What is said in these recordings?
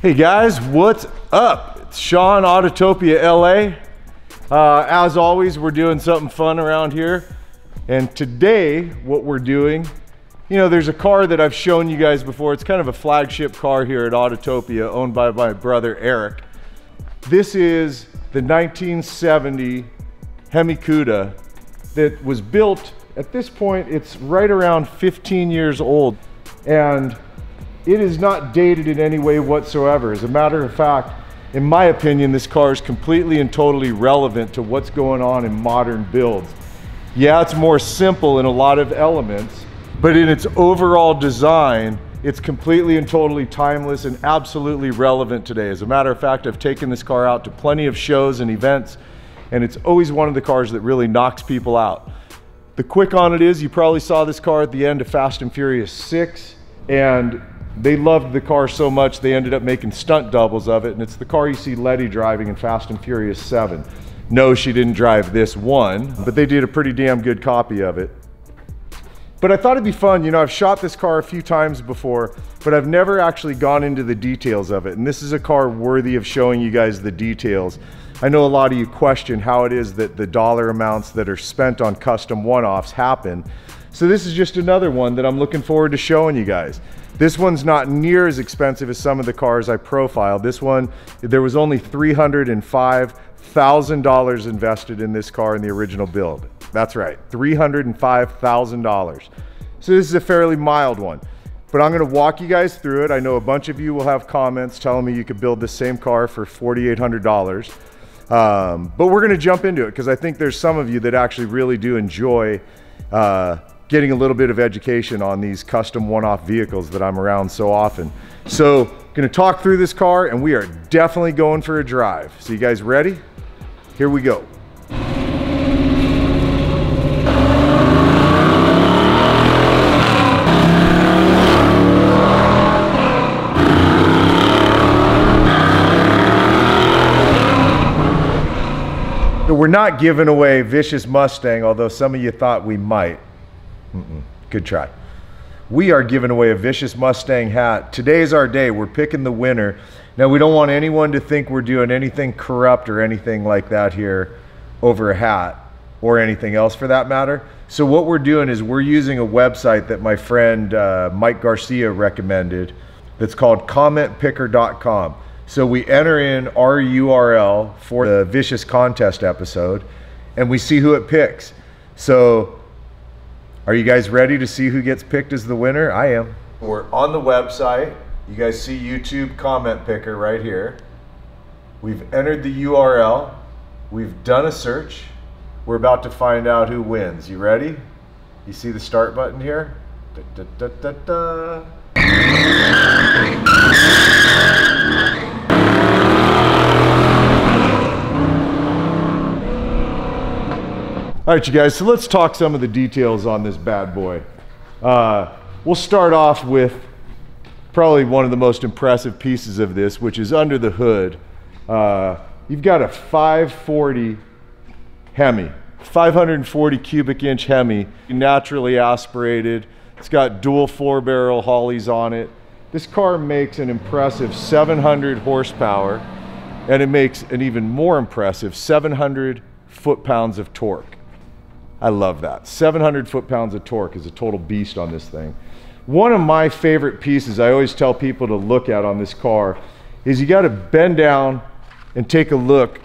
Hey guys, what's up? It's Sean Autotopia LA. Uh, as always, we're doing something fun around here. And today, what we're doing, you know, there's a car that I've shown you guys before. It's kind of a flagship car here at Autotopia, owned by my brother Eric. This is the 1970 Hemi Cuda that was built, at this point, it's right around 15 years old. And it is not dated in any way whatsoever. As a matter of fact, in my opinion, this car is completely and totally relevant to what's going on in modern builds. Yeah, it's more simple in a lot of elements, but in its overall design, it's completely and totally timeless and absolutely relevant today. As a matter of fact, I've taken this car out to plenty of shows and events, and it's always one of the cars that really knocks people out. The quick on it is, you probably saw this car at the end of Fast and Furious 6, and they loved the car so much they ended up making stunt doubles of it, and it's the car you see Letty driving in Fast and Furious 7. No, she didn't drive this one, but they did a pretty damn good copy of it. But I thought it'd be fun, you know, I've shot this car a few times before, but I've never actually gone into the details of it. And this is a car worthy of showing you guys the details. I know a lot of you question how it is that the dollar amounts that are spent on custom one-offs happen. So this is just another one that I'm looking forward to showing you guys. This one's not near as expensive as some of the cars I profiled. This one, there was only $305,000 invested in this car in the original build. That's right, $305,000. So this is a fairly mild one. But I'm gonna walk you guys through it. I know a bunch of you will have comments telling me you could build the same car for $4,800. Um, but we're gonna jump into it because I think there's some of you that actually really do enjoy uh, getting a little bit of education on these custom one-off vehicles that I'm around so often. So gonna talk through this car and we are definitely going for a drive. So you guys ready? Here we go. we're not giving away Vicious Mustang, although some of you thought we might. Mm -mm. Good try. We are giving away a Vicious Mustang hat. Today is our day. We're picking the winner. Now, we don't want anyone to think we're doing anything corrupt or anything like that here over a hat or anything else for that matter. So what we're doing is we're using a website that my friend uh, Mike Garcia recommended that's called commentpicker.com. So we enter in our URL for the Vicious Contest episode and we see who it picks. So are you guys ready to see who gets picked as the winner? I am. We're on the website. You guys see YouTube comment picker right here. We've entered the URL. We've done a search. We're about to find out who wins. You ready? You see the start button here? Da, da, da, All right, you guys, so let's talk some of the details on this bad boy. Uh, we'll start off with probably one of the most impressive pieces of this, which is under the hood. Uh, you've got a 540 Hemi, 540 cubic inch Hemi, naturally aspirated. It's got dual four barrel Holleys on it. This car makes an impressive 700 horsepower and it makes an even more impressive 700 foot-pounds of torque. I love that. 700 foot-pounds of torque is a total beast on this thing. One of my favorite pieces I always tell people to look at on this car is you got to bend down and take a look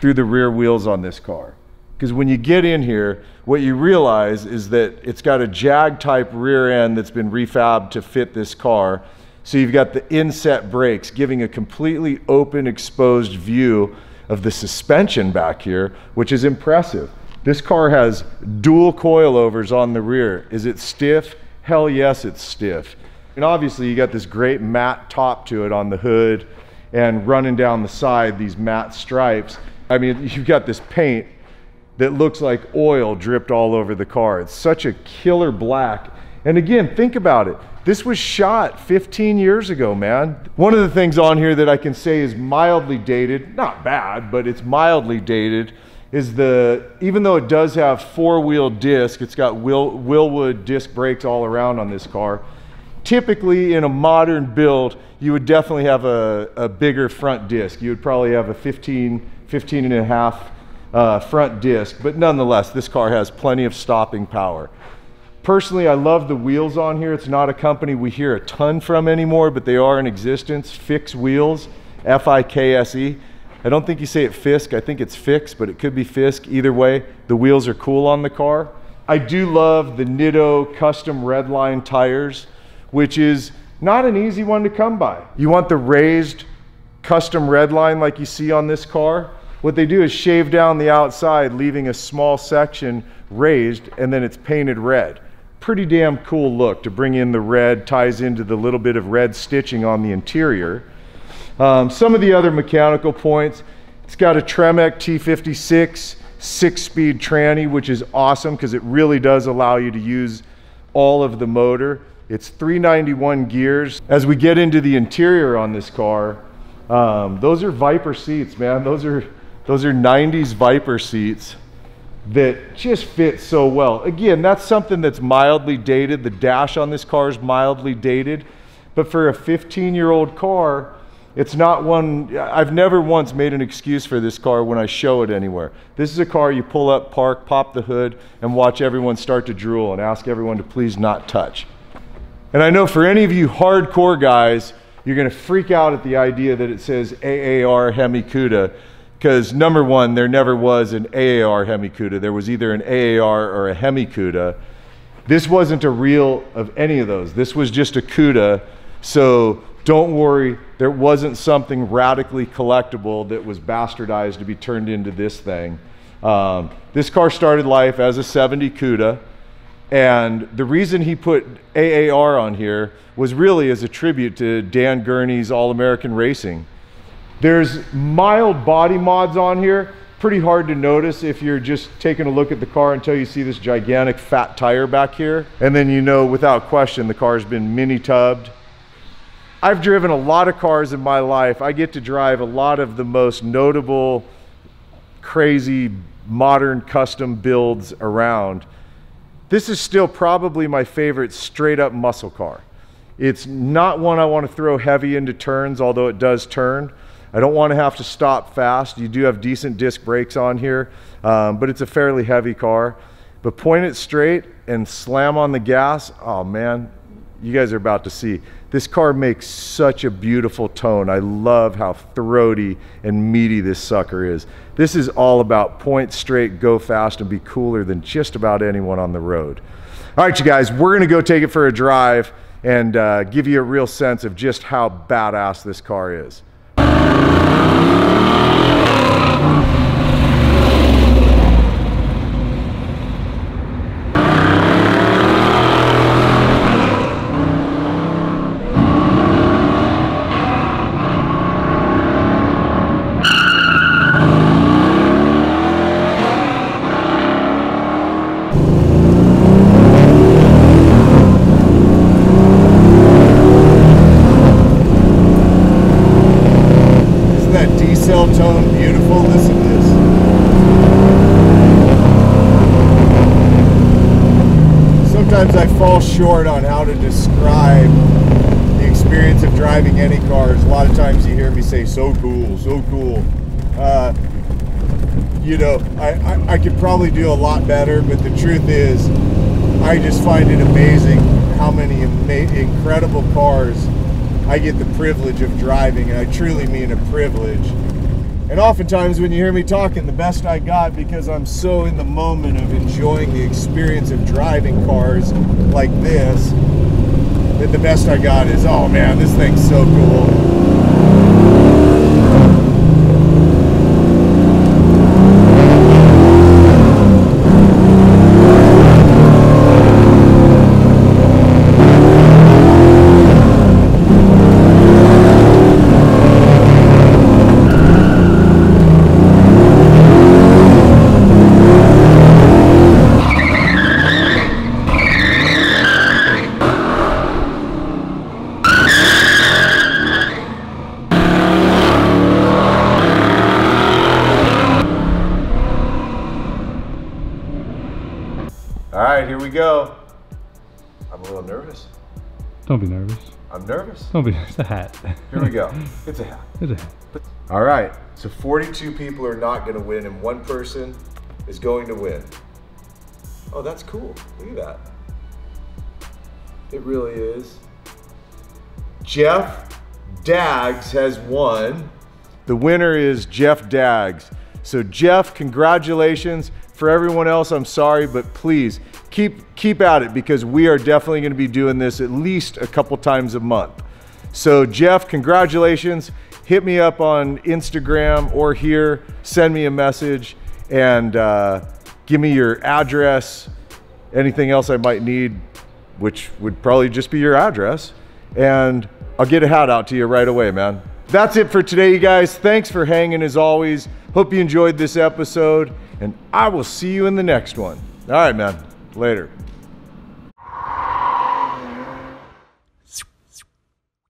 through the rear wheels on this car. Because when you get in here, what you realize is that it's got a Jag type rear end that's been refabbed to fit this car. So you've got the inset brakes giving a completely open, exposed view of the suspension back here, which is impressive. This car has dual coilovers on the rear. Is it stiff? Hell yes, it's stiff. And obviously you got this great matte top to it on the hood and running down the side, these matte stripes. I mean, you've got this paint that looks like oil dripped all over the car. It's such a killer black. And again, think about it. This was shot 15 years ago, man. One of the things on here that I can say is mildly dated, not bad, but it's mildly dated, is the, even though it does have four-wheel disc, it's got Will, Wilwood disc brakes all around on this car, typically in a modern build, you would definitely have a, a bigger front disc. You would probably have a 15, 15 and a half uh, front disc, but nonetheless, this car has plenty of stopping power. Personally, I love the wheels on here. It's not a company we hear a ton from anymore, but they are in existence. Fikse Wheels, F-I-K-S-E. I don't think you say it Fisk. I think it's Fix, but it could be Fisk. Either way, the wheels are cool on the car. I do love the Nitto custom Redline tires, which is not an easy one to come by. You want the raised custom Redline like you see on this car. What they do is shave down the outside, leaving a small section raised, and then it's painted red. Pretty damn cool look to bring in the red, ties into the little bit of red stitching on the interior. Um, some of the other mechanical points, it's got a Tremec T56 six-speed tranny, which is awesome because it really does allow you to use all of the motor. It's 391 gears. As we get into the interior on this car, um, those are Viper seats, man. Those are those are 90s Viper seats that just fit so well. Again, that's something that's mildly dated. The dash on this car is mildly dated, but for a 15-year-old car, it's not one, I've never once made an excuse for this car when I show it anywhere. This is a car you pull up, park, pop the hood, and watch everyone start to drool and ask everyone to please not touch. And I know for any of you hardcore guys, you're gonna freak out at the idea that it says AAR Hemi Cuda, because number one, there never was an AAR Hemi Cuda. There was either an AAR or a Hemi Cuda. This wasn't a real of any of those. This was just a Cuda. So don't worry, there wasn't something radically collectible that was bastardized to be turned into this thing. Um, this car started life as a 70 CUDA, and the reason he put AAR on here was really as a tribute to Dan Gurney's All American Racing. There's mild body mods on here, pretty hard to notice if you're just taking a look at the car until you see this gigantic fat tire back here. And then you know without question the car's been mini tubbed I've driven a lot of cars in my life. I get to drive a lot of the most notable, crazy, modern custom builds around. This is still probably my favorite straight up muscle car. It's not one I want to throw heavy into turns, although it does turn. I don't want to have to stop fast. You do have decent disc brakes on here, um, but it's a fairly heavy car. But point it straight and slam on the gas, oh man, you guys are about to see. This car makes such a beautiful tone. I love how throaty and meaty this sucker is. This is all about point straight, go fast, and be cooler than just about anyone on the road. All right, you guys, we're gonna go take it for a drive and uh, give you a real sense of just how badass this car is. Short on how to describe the experience of driving any cars. A lot of times you hear me say, so cool, so cool. Uh, you know, I, I, I could probably do a lot better, but the truth is, I just find it amazing how many incredible cars I get the privilege of driving, and I truly mean a privilege. And oftentimes when you hear me talking, the best I got because I'm so in the moment of enjoying the experience of driving cars like this, that the best I got is, oh man, this thing's so cool. All right, here we go. I'm a little nervous. Don't be nervous. I'm nervous. Don't be. It's a hat. Here we go. It's a hat. It's a hat. All right. So 42 people are not going to win, and one person is going to win. Oh, that's cool. Look at that. It really is. Jeff Daggs has won. The winner is Jeff Daggs. So Jeff, congratulations. For everyone else, I'm sorry, but please keep keep at it because we are definitely going to be doing this at least a couple times a month. So Jeff, congratulations. Hit me up on Instagram or here. Send me a message and uh, give me your address. Anything else I might need, which would probably just be your address, and I'll get a hat out to you right away, man. That's it for today, you guys. Thanks for hanging as always. Hope you enjoyed this episode, and I will see you in the next one. All right, man. Later.